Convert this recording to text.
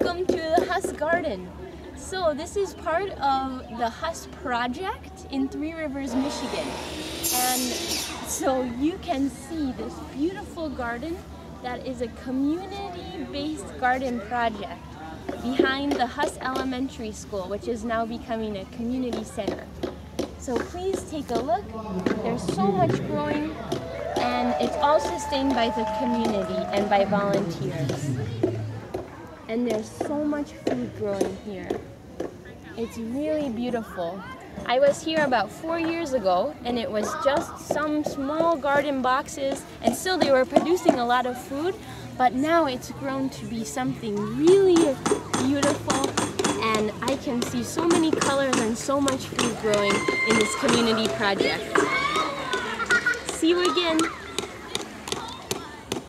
Welcome to the Huss Garden. So this is part of the Huss Project in Three Rivers, Michigan. And so you can see this beautiful garden that is a community-based garden project behind the Huss Elementary School, which is now becoming a community center. So please take a look. There's so much growing and it's all sustained by the community and by volunteers. And there's so much food growing here. It's really beautiful. I was here about four years ago and it was just some small garden boxes and still they were producing a lot of food, but now it's grown to be something really beautiful and I can see so many colors and so much food growing in this community project. See you again.